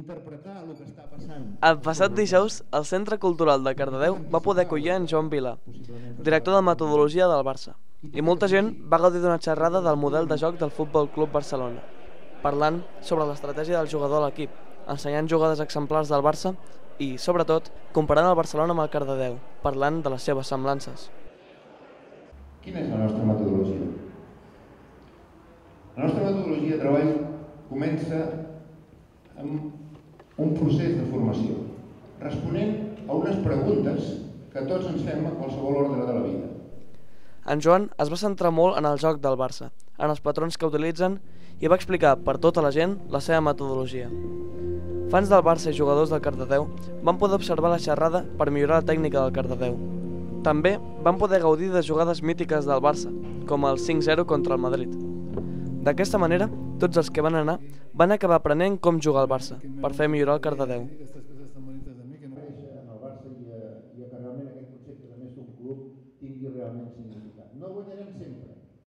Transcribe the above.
interpretar el que està passant. El passat dijous, el Centre Cultural de Cardedeu va poder acollir en Joan Vila, director de metodologia del Barça, i molta gent va gaudir d'una xerrada del model de joc del Futbol Club Barcelona, parlant sobre l'estratègia del jugador a l'equip, ensenyant jugades exemplars del Barça i, sobretot, comparant el Barcelona amb el Cardedeu, parlant de les seves semblances. Quina és la nostra metodologia? La nostra metodologia de treball comença amb un procés de formació, responent a unes preguntes que tots ens fem a qualsevol ordre de la vida. En Joan es va centrar molt en el joc del Barça, en els patrons que utilitzen i va explicar per tota la gent la seva metodologia. Fans del Barça i jugadors del Cardedeu van poder observar la xerrada per millorar la tècnica del Cardedeu. També van poder gaudir de jugades mítiques del Barça, com el 5-0 contra el Madrid. D'aquesta manera, tots els que van anar van acabar aprenent com jugar al Barça, per fer millorar el Cardedeu. No guanyarem sempre,